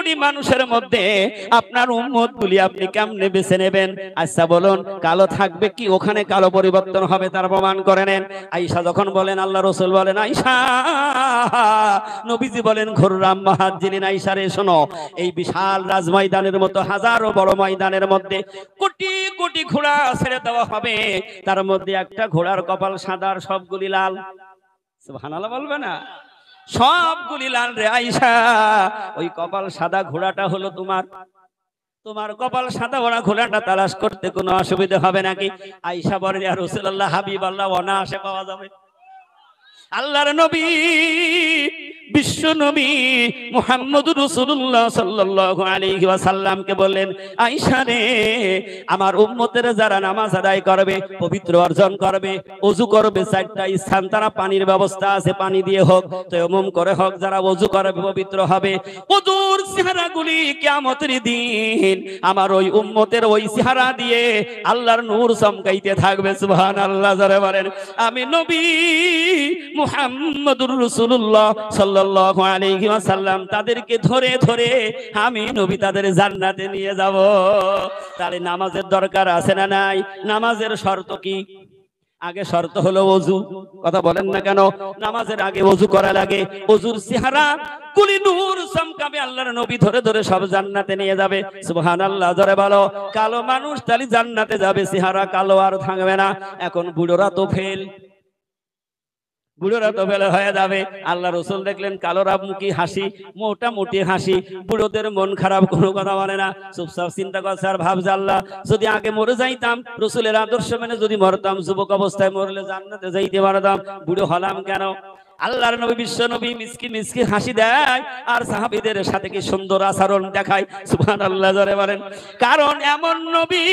কোটি মানুষের মধ্যে আপনার উম্মত গুলি আপনি কেমনে বেছে নেবেন? আচ্ছা বলুন, কালো থাকবে কি? ওখানে কালো পরিবর্তন হবে, তার প্রমাণ করে নেন। আইসা যখন বলেন, আল্লাহ রসুল বলেন আইসা নবীজি বলেন, ঘুররাম মাহাজিলিন আইসা রে, শোনো, এই বিশাল রাজ ময়দানের মতো হাজারো বড় ময়দানের মধ্যে কোটি কোটি ঘোড়া ছেড়ে দেওয়া হবে। তার মধ্যে একটা ঘোড়ার কপাল সাদার, সবগুলি লাল। সুবহানাল্লাহ বলবে না? সবগুলি লাল রে আইসা ওই কপাল সাদা ঘোড়াটা হলো তোমার। তোমার কপাল সাদা ওরা ঘোড়াটা তালাশ করতে কোনো অসুবিধা হবে নাকি? আইসা বলে আর রসুল্লাহ হাবিব আল্লাহ, অনায়াসে পাওয়া যাবে। আল্লাহর নবী বিশ্ব নবী মুহাম্মদ আলাইহি ওয়াসাল্লামকে বললেন, আয়েশা রে, আমার উম্মতের যারা নামাজ আদায় করবে, পবিত্র অর্জন করবে ওযু করবে, চারটা স্থান, তারা পানির ব্যবস্থা আছে, পানি দিয়ে হোক করে হোক, যারা ওযু করবে, পবিত্র হবে। ওযুর চেহারাগুলি কিয়ামতের দিন আমার ওই উম্মতের ওই চেহারা দিয়ে আল্লাহর নূর চমকাইতে থাকবে, সুবহানাল্লাহ, জোরে বলেন। আমি নবী মুহাম্মদুর রাসূলুল্লাহ তাদেরকে ধরে ধরে আমি নবী তাদের জান্নাতে নিয়ে যাব। তাহলে নামাজের দরকার আছে না নাই? নামাজের শর্ত কি? আগে শর্ত হলো ওযু। কথা বলেন না কেন? নামাজের আগে ওযু করা লাগে। ওযুর চেহারা, কুলি নূর চমকাবে, আল্লাহর নবী ধরে ধরে সব জান্নাতে নিয়ে যাবে। ধরে বলো। কালো মানুষ তাহলে জান্নাতে যাবে, চেহারা কালো আর থাকবে না। এখন বুড়োরা তো ফেল বুড়োরা তো বেলা হয়ে যাবে। আল্লাহ রসুল দেখলেন, কালো মুখী হাসি মোটামুটি হাসি। বুড়োদের মন খারাপ, কোনো কথা বলে না। চুপচাপ চিন্তা করছে, আর ভাবছে, আল্লাহ, যদি আগে মরে যাইতাম, রসুলের আদর্শ মেনে যদি মরতাম, যুবক অবস্থায় মরলে জান্নাতে যাইতে পারতাম। বুড়ো হলাম কেন? আল্লাহর নবী, বিশ্ব নবী, মিসকি মিসকি হাসি দেয়, আর সাহাবীদের সাথে কি সুন্দর আচরণ দেখায়? সুবহানাল্লাহ, জোরে বলেন। কারণ এমন নবী,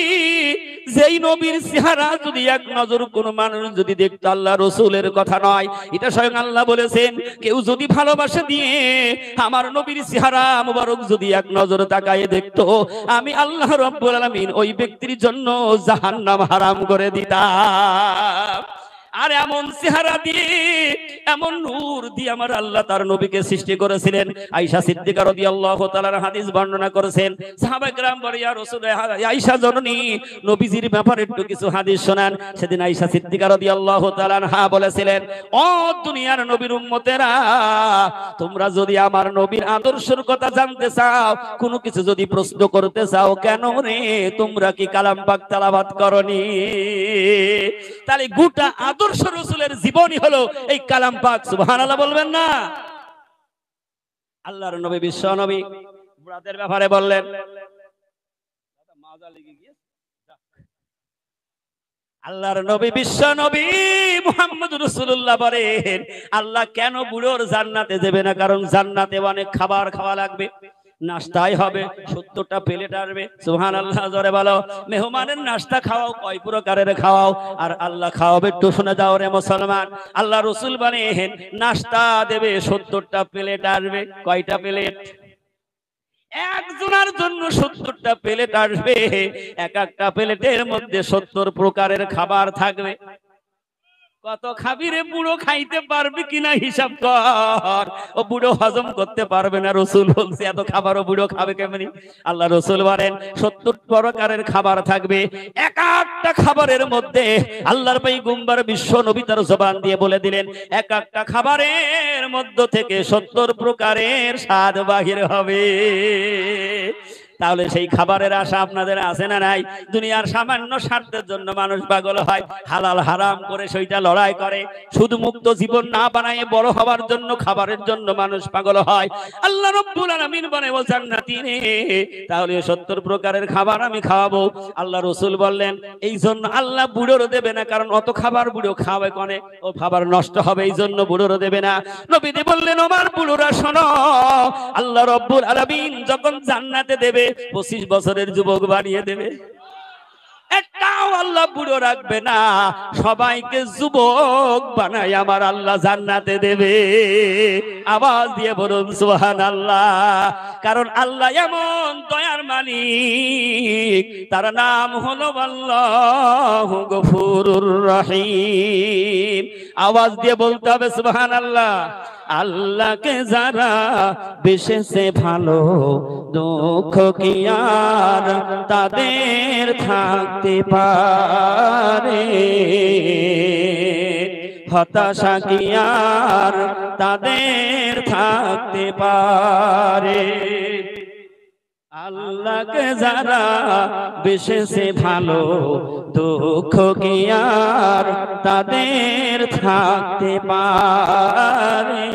যেই নবীর চেহারা যদি এক নজর কোন মানুষ যদি দেখতো আল্লাহ রসুলের কথা নয়, এটা স্বয়ং আল্লাহ বলেছেন। কেউ যদি ভালোবাসে দিয়ে আমার নবীর চেহারা মুবারক যদি এক নজর তাকায় দেখতো, আমি আল্লাহ রব্বুল আলামিন ওই ব্যক্তির জন্য জাহান্নাম হারাম করে দিতাম। আর এমন চেহারা দিয়ে এমন নূর দিয়ে আমার আল্লাহ তার নবীকে সৃষ্টি করেছিলেন আয়েশা সিদ্দিকা রাদিয়াল্লাহু তাআলার হাদিস বর্ণনা করেছেন সাহাবা کرام বলে ইয়া রাসূল আয়েশা জননী নবীজির ব্যাপারে একটু কিছু হাদিস শোনান সেদিন আয়েশা সিদ্দিকা রাদিয়াল্লাহু তাআলা হা বলেছিলেন ও দুনিয়ার নবীর উম্মতেরা তোমরা যদি আমার নবীর আদর্শের কথা জানতে চাও কোনো কিছু যদি প্রশ্ন করতে চাও কেন রে তোমরা কি কালাম পাক তেলাওয়াত করনি তাহলে গোটা আদর্শ রসুলের জীবনই হলো এই কালাম পাক, সুবহানাল্লাহ বলবেন না? আল্লাহর নবী, বিশ্ব নবী বুড়াদের ব্যাপারে বললেন। আল্লাহর নবী, বিশ্ব নবী মুহাম্মদ রাসূলুল্লাহ বলেন, আল্লাহ কেন বুড়োর জান্নাতে দেবে না? কারণ জান্নাতে অনেক খাবার খাওয়া লাগবে। নাস্তাই হবে, সত্তরটা প্লেট আসবে সুহান আল্লাহ জরে বলো। মেহমানের নাস্তা খাওয়াও, কয় প্রকারের খাওয়াও, আর আল্লাহ খাওয়াবে একটু শুনে যাও রে মুসলমান। আল্লাহ রসুল বানিয়েছেন, নাস্তা দেবে, সত্তরটা প্লেট আসবে কয়টা প্লেট? একজনের জন্য সত্তরটা প্লেট আসবে, এক একটা প্লেটের মধ্যে সত্তর প্রকারের খাবার থাকবে। কত খাবি রে বুড়ো খাইতে পারবি কিনা হিসাব কর। ও বুড়ো হজম করতে পারবে না, রসুল বলছে, এত খাবার ও বুড়ো খাবে কেমনি? আল্লাহ রসুল বলেন, সত্তর প্রকারের খাবার থাকবে। এক একটা খাবারের মধ্যে আল্লাহর পাই গুম্বার বিশ্ব নবী তার জবান দিয়ে বলে দিলেন, এক একটা খাবারের মধ্য থেকে সত্তর প্রকারের স্বাদ বাহির হবে। তাহলে সেই খাবারের আশা আপনাদের আছে না নাই? দুনিয়ার সামান্য স্বার্থের জন্য মানুষ পাগল হয়, হালাল হারাম করে সেইটা লড়াই করে। শুধু মুক্ত জীবন না বানায় বড় হওয়ার জন্য, খাবারের জন্য মানুষ পাগল হয়। আল্লাহ রব্বুল আলামিন বলে, ও জান্নাতি রে, তাহলে 70 প্রকারের খাবার আমি খাওয়াবো। আল্লাহ রসুল বললেন এই জন্য আল্লাহ বুড়োর দেবে না, কারণ অত খাবার বুড়ো খাওয়াবে কনে? ও খাবার নষ্ট হবে এই জন্য বুড়োর দেবে না। নবীজি বললেন আমার বুড়োরা শোনো, আল্লাহ রব্বুল আলামিন যখন জান্নাতে দেবে পঁচিশ বছরের যুবক বানিয়ে দেবে। একটাও আল্লাহ বুড়ো রাখবে না। সবাইকে যুবক বানাই আমার আল্লাহ জান্নাতে দেবে। আওয়াজ দিয়ে বলুন সুহান আল্লাহ কারণ আল্লাহ এমন দয়ার মালিক। তার নাম হলো আল্লাহ গফুরুর রহিম। আওয়াজ দিয়ে বলতে হবে সুহান আল্লাহ আল্লাহকে যারা বিশেষে ভালো, দুঃখ কি আর তাদের থাকতে পারে? হতাশা কি আর তাদের থাকতে পারে? আল্লাহকে যারা বিশেষে ভালো, দুঃখ কি আর তাদের থাকতে পারে?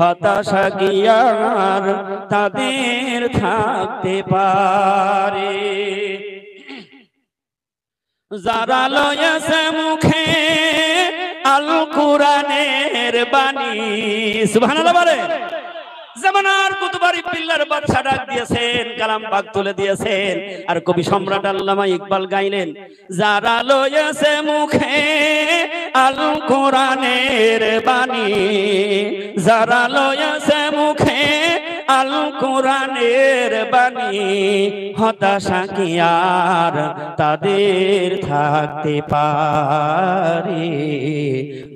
হতাশা কি আর তাদের থাকতে পারে? যারা লয়েছে মুখে আল কোরআনের বাণী, সুবহানাল্লাহ কালাম পাক তুলে দিয়েছেন। আর কবি সম্রাট আল্লামা ইকবাল গাইলেন, যারা লয়েছে মুখে আল কোরআনের বাণী, যারা লয়েছে মুখে আল কোরআনের বাণী, হতাশা কি আর তাদের থাকতে পারে?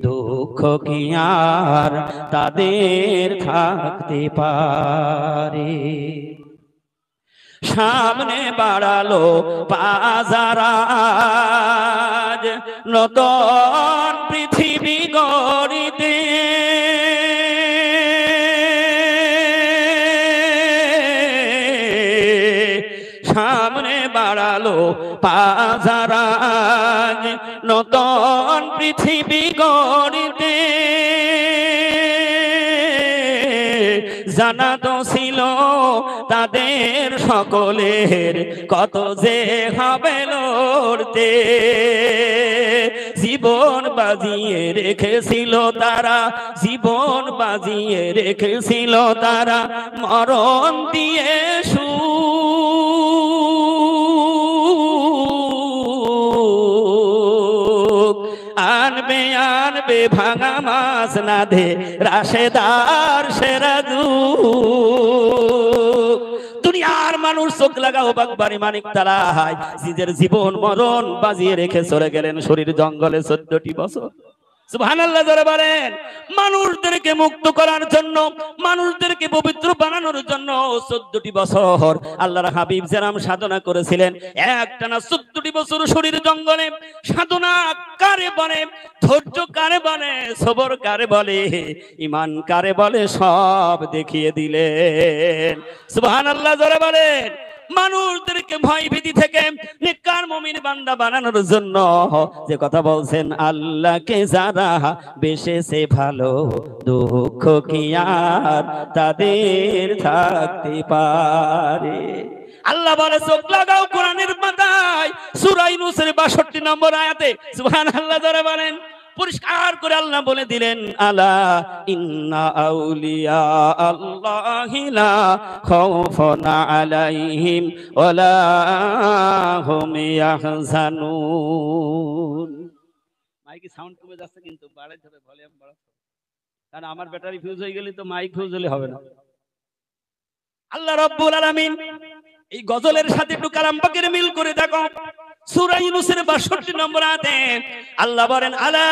দুঃখ কি আর তাদের থাকতে পারে? সামনে বাড়ালো পাজারাজ, নতুন বাড়ালো পাজারাজ নতুন পৃথিবী গড়িতে। জানা তো ছিল তাদের সকলের কত যে হবে লড়তে। জীবন বাজিয়ে রেখেছিল তারা, জীবন বাজিয়ে রেখেছিল তারা। মরণ দিয়ে সু আনবে ভাঙা মাছ না দে রাশেদার সেরাদু দুনিয়ার মানুষ চোখ লাগাও বাগবাড়ি মানিক তারা নিজের জীবন মরণ বাজিয়ে রেখে চলে গেলেন শরীর জঙ্গলে চোদ্দটি বছর। সুবহানাল্লাহ জোরে বলেন। মানুষদেরকে মুক্ত করার জন্য, মানুষদেরকে পবিত্র বানানোর জন্য চোদ্দটি বছর আল্লাহর হাবিব জেরাম সাধনা করেছিলেন। একটানা চোদ্দটি বছর শরীর জঙ্গলে, সাধনা কারে বলে, ধৈর্য কারে বলে, সবর কারে বলে ইমান কারে বলে, সব দেখিয়ে দিলেন। সুবহানাল্লাহ জোরে বলেন। মানুষদেরকে ভয় ভীতি থেকে নিকার মমিন বান্দা বানানোর জন্য যে কথা বলছেন, আল্লাহকে যারা বেশেছে ভালো, দুঃখ কি আর তাদের থাকতে পারে? আল্লাহ বলে, চোখ লাগাও কোরআনের পাতায়। সূরা ইউনূসের 62 নম্বর আয়াতে, সুবহানাল্লাহ যারা বলেন। পরিষ্কার করে আল্লাহ বলে দিলেন, আলা ইন্না আউলিয়া আল্লাহি লা খাউফুন আলাইহিম ওয়ালা হুম ইয়াহজানুন। মাইকে সাউন্ড কমে যাচ্ছে কিন্তু বাড়াইতে হবে ভলিউম বাড়াতে। কারণ আমার ব্যাটারি ফিউজ হয়ে গেলে তো মাইক ফিউজ হলে হবে না। আল্লাহ রব্বুল আলামিন এই গজলের সাথে একটু কালাম পাকের মিল করে দেখো। সূরা ইউনূসের 62 নম্বর আয়াতে আল্লাহ বলেন, আলা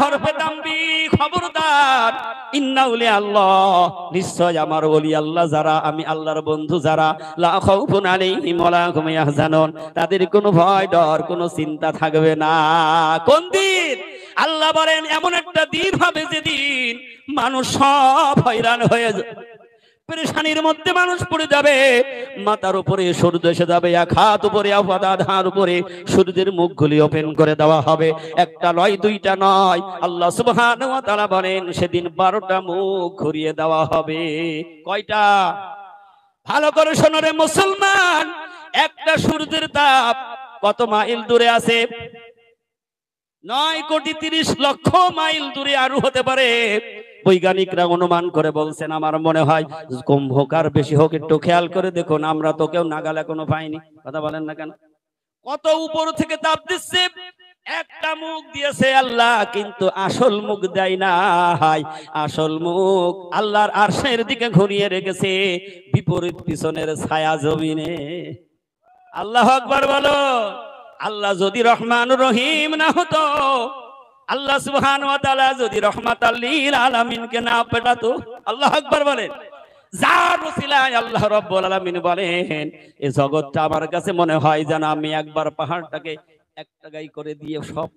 হরফে তামবি খবরদার। ইন্না উলি আল্লাহ নিশ্চয় আমার ওলি আল্লাহ যারা, আমি আল্লাহর বন্ধু যারা। লা খাউফুন আলাইহিম ওয়া হুম ইয়াহজানুন। তাদের কোনো ভয় ডর, কোনো চিন্তা থাকবে না। কোন দিন? আল্লাহ বলেন, এমন একটা দিন হবে যেদিন মানুষ সব হয়রান হয়ে যাবে। পেরেশানির মধ্যে মানুষ পড়ে যাবে। মাথার উপরে সূর্য এসে যাবে, এক হাত উপরে আধার উপরে। সূর্যের মুখগুলি ওপেন করে দেওয়া হবে। একটা নয়, দুইটা নয়। আল্লাহ সুবহানাহু ওয়া তাআলা বলেন, সেদিন বারোটা মুখ ঘুরিয়ে দেওয়া হবে। কয়টা? ভালো করে শোনো রে মুসলমান, একটা সূর্যের তাপ কত মাইল দূরে আছে? নয় কোটি তিরিশ লক্ষ মাইল দূরে আরও হতে পারে। বৈজ্ঞানিকরা অনুমান করে বলছেন, আমার মনে হয় কম হোক আর বেশি হোক, একটু খেয়াল করে দেখুন, আমরা তো কেউ নাগাল এখনও পাইনি। কথা বলেন না কেন? কত উপর থেকে তাপ দিচ্ছে? একটা মুখ দিয়েছে আল্লাহ, কিন্তু আসল মুখ দেয় না আসল মুখ আল্লাহর আরশের দিকে ঘুরিয়ে রেখেছে, বিপরীত পিছনের ছায়া জমিনে। আল্লাহ আকবার বলো, আল্লাহ যদি রহমান রহিম না হতো আল্লাহ সুবহান ওয়া তাআলা যদি রহমাতাল লিল আলামিনকে না পেটাতো, আল্লাহ আকবার বলেন। যার ওসিলায় আল্লাহ রাব্বুল আলামিন বলেন এই জগৎটা আমার কাছে মনে হয় যেন আমি একবার পাহাড়টাকে এক গাই করে দিয়ে সব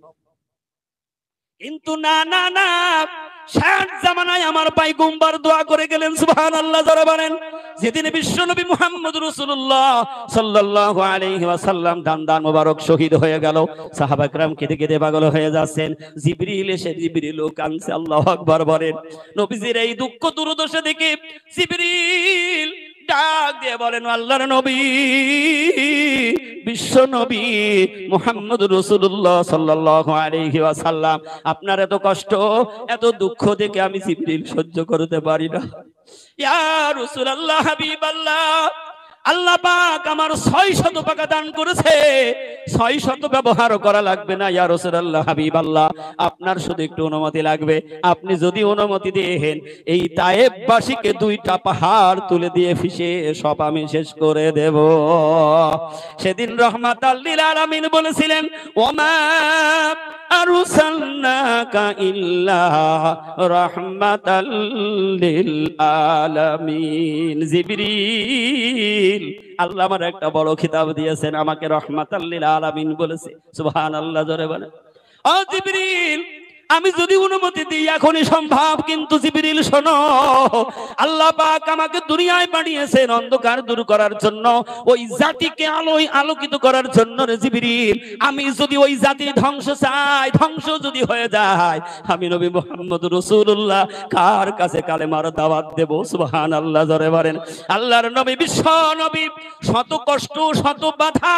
কিন্তু না না না। ষাট জামানায় আমার পাইগুম্বার দোয়া করে গেলেন সুহান আল্লাহ যারা বলেন। যেদিন বিশ্বনবী মোহাম্মদ রসুল্লাহ সাল্লাহ সাল্লাম দান্দা মোবারক শহীদ হয়ে গেল সাহাবাকরাম কেঁদে কেঁদে পাগল হয়ে যাচ্ছেন। জিবরিল এসে জিবরিল কানছে আল্লাহ আকবর বলেন। নবীজির এই দুঃখ দুর্দশা দেখে জিবরিল ডাক দিয়ে বলেন, আল্লাহর নবী, বিশ্ব নবী মোহাম্মদ রসুল্লাহ সাল্লাসাল্লাম আপনার এত কষ্ট, এত দুঃখ দেখে আমি জিবরিল সহ্য করতে পারি না। ইয়া রসুল আল্লাহ হাবিব আল্লাহ পাক আমার ছয় শত টাকা দান করেছে। ছয় শত ব্যবহার করা লাগবে না, ইয়া রাসূলুল্লাহ, হাবিবাল্লাহ। আপনার শুধু একটু অনুমতি লাগবে। আপনি যদি অনুমতি দেন, এই তায়েববাসীকে দুইটা পাহাড় তুলে দিয়ে ফিসে সব আমি শেষ করে দেব। সেদিন রহমাত আল্লিল আলামিন বলেছিলেন, ওমা আরসালনাকা ইল্লা রাহমাতাল লিল আলামিন। জিবরিল আল্লাহ আমার একটা বড় খিতাব দিয়েছেন, আমাকে রহমাত লিল আলামিন বলেছে। সুবহানাল্লাহ, জোরে বলে ও আমি যদি অনুমতি দিই, এখনই সম্ভব। কিন্তু জিবরিল, শোনো, আল্লাহ পাক আমাকে দুনিয়ায় পাঠিয়েছেন অন্ধকার দূর করার জন্য, ওই জাতিকে আলোয় আলোকিত করার জন্য রে জিবরিল। আমি যদি ওই জাতির ধ্বংস চাই, ধ্বংস যদি হয়ে যায়, আমি নবী মোহাম্মদ রসুল্লাহ কার কাছে কালেমার দাওয়াত দেব? সুবহান আল্লাহ জরে বলেন। আল্লাহর নবী, বিশ্ব নবী, শত কষ্ট, শত বাধা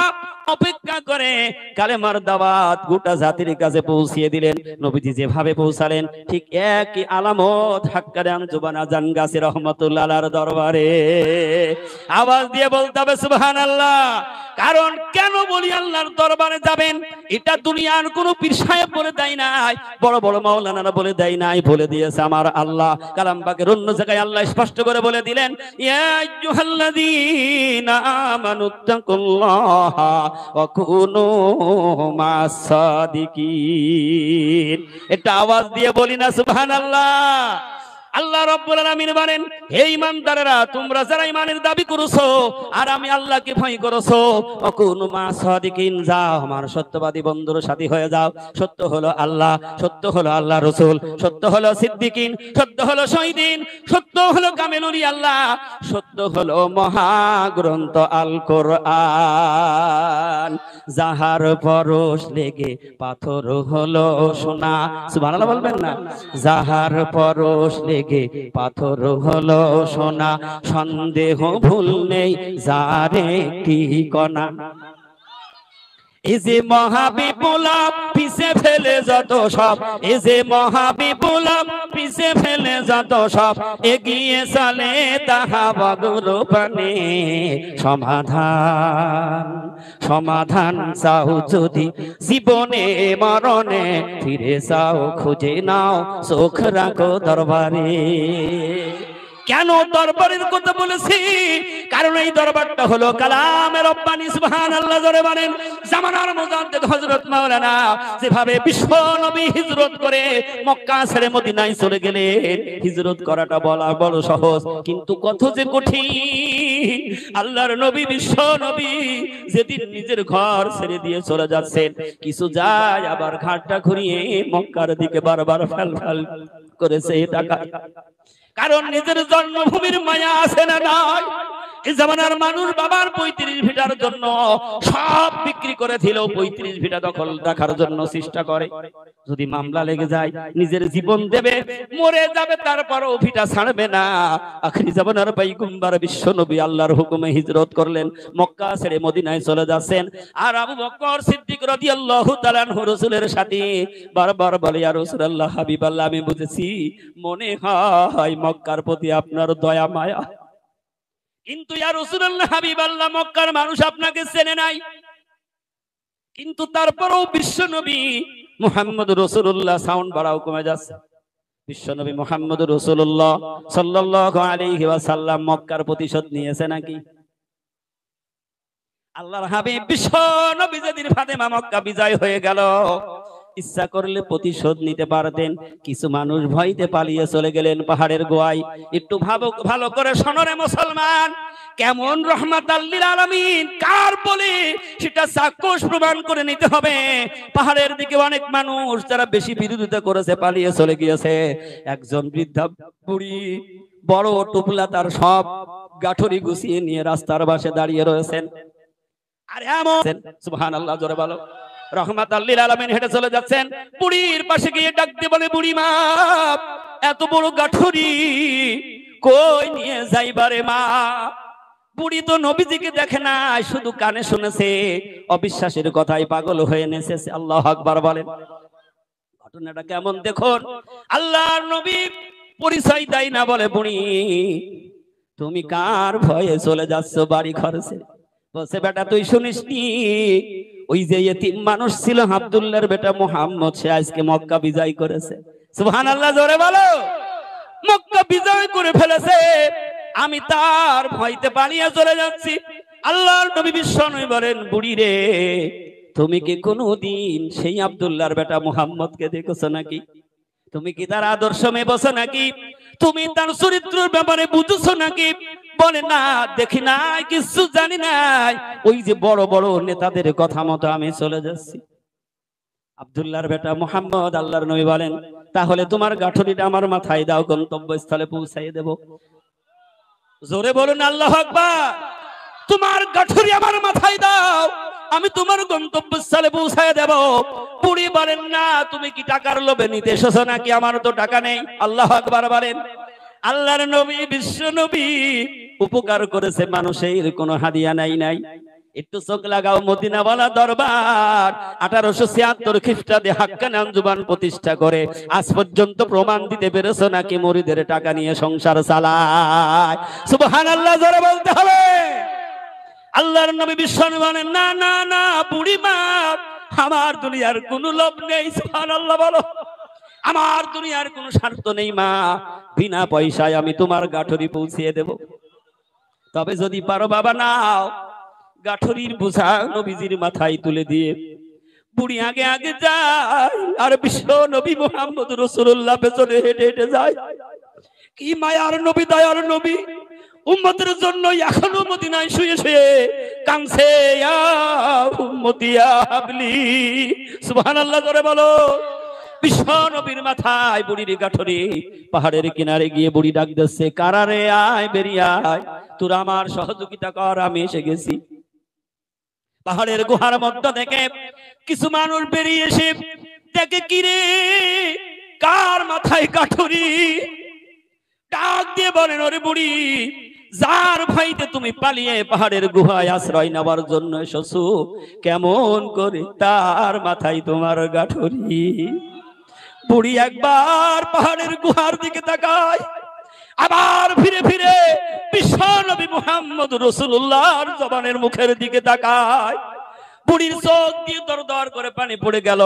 অপেক্ষা করে কালেমার দাওয়াত গোটা জাতির কাছে পৌঁছিয়ে দিলেন। নবীজি যেভাবে পৌঁছালেন, ঠিক একই আলামত হাক্কারে আনজুবান আজান গাছে রহমতুল্লাহ দরবারে। আওয়াজ দিয়ে বলতে হবে, সুবহানাল্লাহ। কারণ কেন বলি আল্লাহর দরবারে যাবেন? এটা দুনিয়ার কোন পীর সাহেব বলে দেয় নাই, বড় বড় মাওলানারা বলে দেয় নাই, বলে দিয়েছে আমার আল্লাহ। কালাম পাকের অন্য জায়গায় আল্লাহ স্পষ্ট করে বলে দিলেন এটা আওয়াজ দিয়ে বলি না, সুবহানাল্লাহ। আল্লাহ রব্বুল আলামিন বলেন, হে ইমানদারেরা তোমরা যারা ইমানের দাবি করেছ আর আমি আল্লাহকে ভয় করেছ, অকুনু মা সাদিকিন, যাও, আমার সত্যবাদী বন্ধুর সাথী হয়ে যাও। সত্য হলো আল্লাহ, সত্য হলো আল্লাহ রসুল, সত্য হলো সিদ্দিকিন, সত্য হলো শহীদিন, সত্য হলো কামেলুরি আল্লাহ, সত্য হলো মহাগ্রন্থ আল কোরআন যাহার পরশ লেগে পাথর হলো সোনা। সুবহানাল্লাহ বলবেন না। যাহার পরশ লেগে পাথর হলো সোনা সন্দেহ ভুল নেই যারে কি কণা এই যে পিছে ফেলে যত সব। এই যে পিছে ফেলে যত সব। এগিয়ে চলে তাহা পানে সমাধান সমাধান চাও যদি জীবনে, মরণে। ফিরে যাও খুঁজে নাও, চোখ রাখো দরবারে। কেন দরবারের কথা বলেছি? কারণ এই দরবারটা হলো কালামের রব্বানি, সুবহানাল্লাহ, জোরে বলেন। জামানার মুজাদ্দিদ হযরত মাওলানা যেভাবে বিশ্ব নবী হিজরত করে মক্কা ছেড়ে মদিনায় চলে গেলেন, হিজরত করাটা বলা বড় সহজ, কিন্তু কত যে কঠিন। আল্লাহর নবী, বিশ্ব নবী যেদিন নিজের ঘর ছেড়ে দিয়ে চলে যাচ্ছেন, কিছু যায় আবার ঘাটটা ঘুরিয়ে মক্কার দিকে বারবার ফেল ফেল করেছে টাকা। কারণ নিজের জন্মভূমির মায়া আছে না নাই। জামানার মানুষ বাবার পঁয়ত্রিশ ভিটার জন্য সব বিক্রি করে দিলেও পঁয়ত্রিশ ভিটা দখল রাখার জন্য চেষ্টা করে। যদি মামলা লেগে যায়, নিজের জীবন দেবে, মরে যাবে, তারপরও ভিটা ছাড়বে না। আখরি জামানার পাইগুম্বার বিশ্ব নবী আল্লাহর হুকুমে হিজরত করলেন, মক্কা ছেড়ে মদিনায় চলে যাচ্ছেন। আর আবু বকর সিদ্দিক রাদিয়াল্লাহু তাআলা রাসূলের সাথে বারবার বলে, ইয়া রাসূলুল্লাহ হাবিবাল্লাহ, আমি বুঝেছি, মনে হয় মক্কার প্রতি আপনার দয়া, মায়া। কিন্তু ইয়া রাসূলুল্লাহ হাবিবাল্লাহ, মক্কার মানুষ আপনাকে চেনে নাই। কিন্তু তারপরেও বিশ্ব নবী মুহাম্মদ রাসূলুল্লাহ সাউন্ড বাড়াও, কমে যাচ্ছে। বিশ্ব নবী মুহাম্মদ রাসূলুল্লাহ সাল্লাল্লাহু আলাইহি ওয়াসাল্লাম মক্কার প্রতিশোধ নিয়েছে নাকি? আল্লাহর হাবিব বিশ্ব নবী যেদিন ফাতেমা মক্কা বিজয় হয়ে গেল ইচ্ছা করলে প্রতিশোধ নিতে পারতেন। কিছু মানুষ ভয়তে পালিয়ে চলে গেলেন পাহাড়ের গোয়ায়। একটু ভালো ভালো করে শোনরে মুসলমান। কেমন রহমাত আল্লিল আলামিন? কার বলে সেটা চাক্ষুষ প্রমাণ করে নিতে হবে। পাহাড়ের দিকে অনেক মানুষ যারা বেশি বিরোধিতা করেছে পালিয়ে চলে গিয়েছে। একজন বৃদ্ধা বুড়ি, বড় টুপলা, তার সব গাঠরি গুছিয়ে নিয়ে রাস্তার পাশে দাঁড়িয়ে রয়েছেন। আর এমন সুবহান আল্লাহ জোরে বলো। রহমাত আল্লিল আলামিন হেঁটে চলে যাচ্ছেন। বুড়ির পাশে গিয়ে ডাকতে বলে, বুড়ি মা, এত বড় গাঠরি কই নিয়ে যাইবারে মা? বুড়ি তো নবীজিকে দেখে না, শুধু কানে শুনেছে, অবিশ্বাসের কথাই পাগল হয়ে নেছে আল্লাহ আকবার বলেন। ঘটনাটা কেমন দেখুন? আল্লাহর নবী পরিচয় দেয় না বলে, বুড়ি, তুমি কার ভয়ে চলে যাচ্ছ বাড়ি খরচে বসে বেটা, তুই শুনিসনি? ওই যে এতিম মানুষ ছিল আব্দুল্লাহর বেটা মোহাম্মদ, সে আজকে মক্কা বিজয় করেছে। সুবহান আল্লাহ জোরে বলো। মক্কা বিজয় করে ফেলেছে। আমি তার ভয়তে পালিয়ে চলে যাচ্ছি। আল্লাহর নবী বিশ্বনবী বলেন, বুড়ি রে, তুমি কি কোনোদিন সেই আব্দুল্লাহর বেটা মোহাম্মদকে দেখেছ নাকি? তুমি কি তার আদর্শ মেবছো নাকি? তুমি তার চরিত্রের ব্যাপারে বুঝেছ নাকি? বলে, না, দেখি নাই কিছু জানি নাই। ওই যে বড় বড় নেতাদের কথা মতো আমি চলে যাচ্ছি। আবদুল্লাহর বেটা মোহাম্মদ, আল্লাহর নবী বলেন, তাহলে তোমার গাঠরিটা আমার মাথায় দাও, গন্তব্যস্থলে পৌঁছাই দেব। জোরে বলুন, আল্লাহ আকবার! তোমার গাঠরি আমার মাথায় দাও। আমি তোমার গন্তব্যস্থলে পৌঁছায় দেব। পুরি বলেন, না, তুমি কি টাকার লোভে নিতে এসেছ নাকি? আমার তো টাকা নেই। আল্লাহ আকবার বলেন, আল্লাহর নবী, বিশ্ব নবী, উপকার করেছে মানুষের কোনো হাদিয়া নাই নাই। একটু চোখ লাগাও, মদিনাওয়ালা দরবার, আঠারোশো ছিয়াত্তর খ্রিস্টাব্দে হাক্কান আঞ্জুবান প্রতিষ্ঠা করে। আজ পর্যন্ত প্রমাণ দিতে পেরেছ নাকি মরিদের টাকা নিয়ে সংসার চালায়? সুবহান আল্লাহ বলতে হবে। আল্লাহর নবী বিশ্বাস বলেন, না না না বুড়ি মা আমার দুনিয়ার কোনো লোভ নেই বলো। আমার দুনিয়ার কোনো স্বার্থ নেই, মা। বিনা পয়সায় আমি তোমার গাঠরি পৌঁছিয়ে দেব। তবে যদি পারো, বাবা, নাও। গাঠরির বোঝা নবীজির মাথায় তুলে দিয়ে। বুড়ি আগে আগে যায়, আর বিশ্ব নবী মোহাম্মদ রসুল্লাহ পেছনে হেঁটে হেঁটে যায়। কি মায়ার নবী, দয়ার নবী। উম্মতের জন্য এখনও মদিনায় শুয়ে শুয়ে কাংসে উম্মতিয়া হাবলি। সুবহানাল্লাহ করে বলো। বিশ্ব নবীর মাথায় বুড়ির পাহাড়ের কিনারে গিয়ে বুড়ি ডাক দিচ্ছে আয় বেরিয়ে আয়। তোর আমার সহযোগিতা কর, আমি গেছি। পাহাড়ের গুহার মধ্য থেকে কিছু মানুষ বেরিয়ে এসে, দেখে কিরে কার মাথায় কাঠুরি ডাক দিয়ে বলেন, ওরে বুড়ি যার ভাইতে তুমি পালিয়ে পাহাড়ের গুহায় আশ্রয় নেওয়ার জন্য এসেছ, কেমন করে তার মাথায় তোমার গাঠুরি? বুড়ি একবার পাহাড়ের গুহার দিকে তাকায়, আবার ফিরে ফিরে বিশ্ব নবী মুহাম্মদ রসুল্লাহর জবানের মুখের দিকে তাকায়। বুড়ির চোখ দিয়ে দর দর করে পানি পড়ে গেল।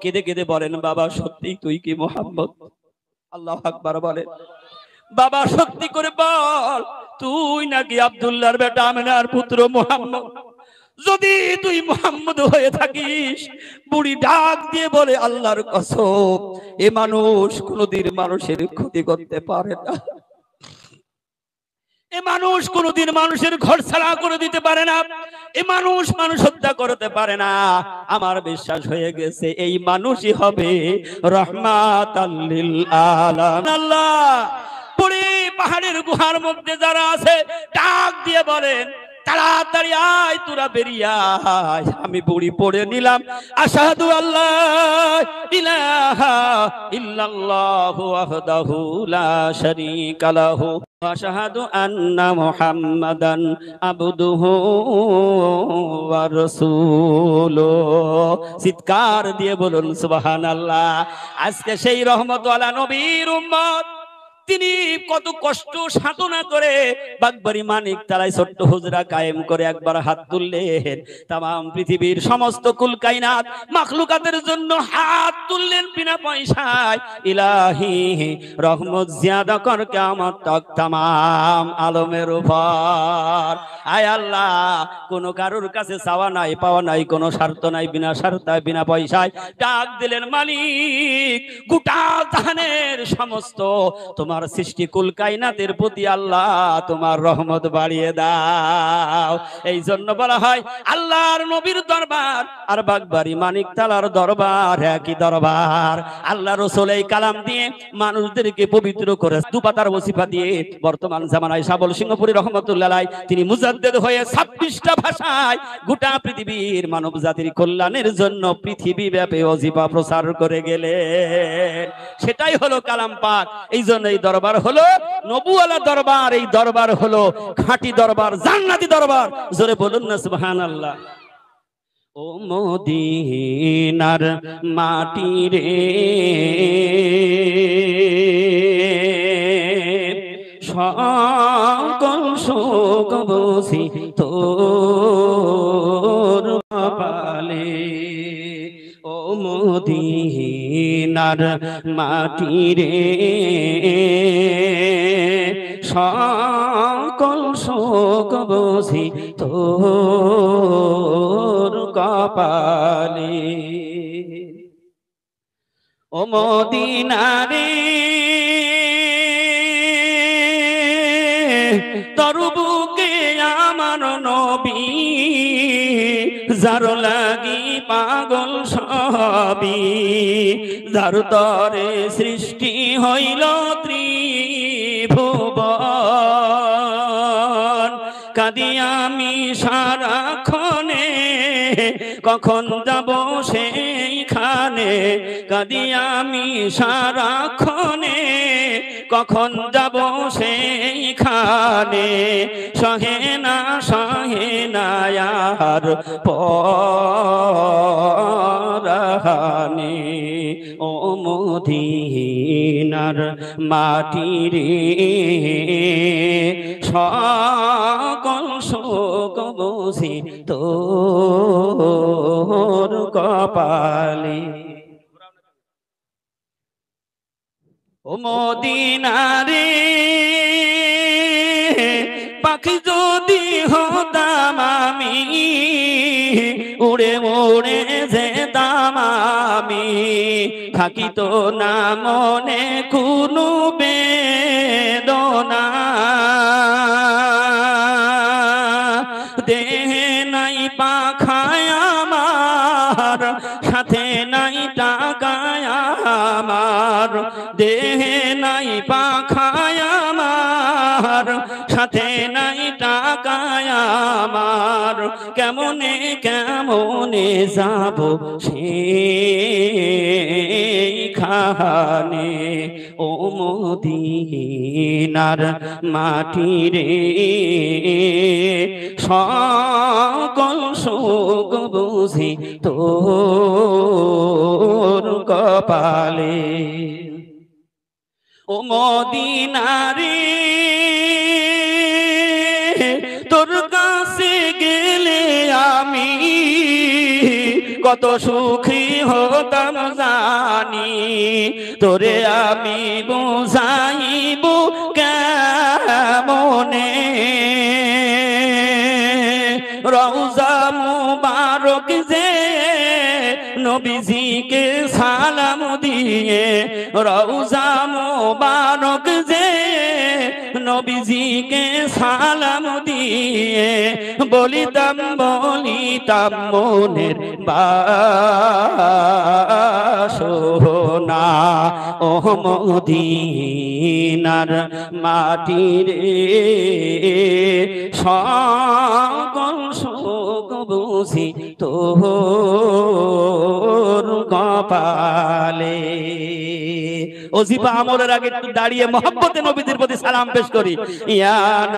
কেঁদে কেঁদে বলেন, বাবা সত্যি তুই কি মোহাম্মদ? আল্লাহ আকবার বলেন বাবা সত্যি করে বল, তুই নাকি আব্দুল্লাহর বেটা আমিনার পুত্র মোহাম্মদ? যদি তুই মোহাম্মদ হয়ে থাকিস, বুড়ি ডাক দিয়ে বলে, আল্লাহর কসম, এ মানুষ কোনদিন মানুষের ক্ষতি করতে পারে না। এ মানুষ কোনদিন মানুষের ঘর ছাড়া করে দিতে পারে না। এ মানুষ মানুষ হত্যা করতে পারে না। আমার বিশ্বাস হয়ে গেছে, এই মানুষই হবে রহমাত আল্লাহ পাহাড়ের গুহার মধ্যে যারা আছে, ডাক দিয়ে বলেন, তাড়াতাড়ি আয়, তোরা বেরিয়ে আয়। আমি বুড়ি পড়ে নিলাম। আশাহাদু আল্লাহ ইলাহা ইল্লাল্লাহু ওয়াহদাহু লা শারীকা লাহু আশহাদু আন্না মুহাম্মাদান আবদুহু ওয়া রাসূলুহু চিৎকার দিয়ে বলুন, সুবহানাল্লাহ। আজকে সেই রহমতওয়ালা নবীর উম্মত তিনি কত কষ্ট সাধনা করে বাগবাড়ি মানিক তারাই ছোট্ট হুজরা কায়েম করে একবার হাত তুললেন। তাম পৃথিবীর সমস্ত কুলকাইনাত মাখলুকাতের জন্য হাত তুললেন বিনা পয়সায়। ইলাহি রহমত জিয়াদা কর কেমন তক তামাম আলমের উপর। আয় আল্লাহ, কোন কারোর কাছে চাওয়া নাই, পাওয়া নাই, কোনো স্বার্থ নাই, বিনা স্বার্থ, বিনা পয়সায়। ডাক দিলেন মালিক, গোটা জাহানের সমস্ত তোমার সৃষ্টি কুল কাইনাতের প্রতি আল্লাহ তোমার রহমত বাড়িয়ে দাও। এই জন্য বলা হয়, আল্লাহর নবীর দরবার আর বাগবাড়ি মানিক তালার দরবার একই দরবার। আল্লাহ রসুল এই কালাম দিয়ে মানুষদেরকে পবিত্র করে দুপাতার ওসিফা দিয়ে বর্তমান জামানায় সাবল সিংহপুরী রহমতুল্লাহ তিনি মুজাদ্দেদ হয়ে ছাব্বিশটা ভাষায় গোটা পৃথিবীর মানব জাতির কল্যাণের জন্য পৃথিবী ব্যাপী অজিফা প্রচার করে গেলেন। সেটাই হলো কালাম পাক। এই জন্য এই দরবার হলো নবুয়ালা দরবার, এই দরবার হলো খাঁটি দরবার, জান্নাতি দরবার। জোরে বলুন না, সুবহানাল্লাহ। ও মদিনার মাটি রে। সকল শোক বসি তোর মদিনার মাটি রে সকল শোক বসি তোর কপালে। ও মদিনারে তরবুকে আমার নবী। যার লাগি পাগল সবি যার তরে সৃষ্টি হইল ত্রিভুবন। কাদি আমি সারাক্ষণে, কখন যাব সেইখানে। কাদি আমি সারাক্ষণে কখন যাব সেইখানে সহে না সহে না, আর ও মদিনার মাটি রে সকল শোক বসে তোর কপালে। ও মদিনারে, পাখি যদি হতাম আমি, উড়ে মোড়ে যেতাম আমি। থাকিত না মনে কোনো বেদনা। আমার দেহে নাই পাখায় আমার সাথে নাই টাকায় আমার। কেমনে কেমনে যাব সেইখানে ও মদিনার মাটি রে সকল শোক বুঝি তোর কপালে। ও মদিনারে, তোর কাছে গেলে আমি কত সুখী হতাম জানি, তোরে আমি বুঝাইব কেমনে? রওজা মুবারক যে নবীজিকে সালাম দিয়ে, রওজা মুবারক যে নবীজিকে সালাম দিয়ে বলিতাম বলিতাম মনের বাসনা ও মদিনার মাটি সকল বুঝি তোর কপালে। ওজিফা আমলের আগে একটু দাঁড়িয়ে মহব্বতে নবীদের প্রতি সালাম পেশ করি। ইয়া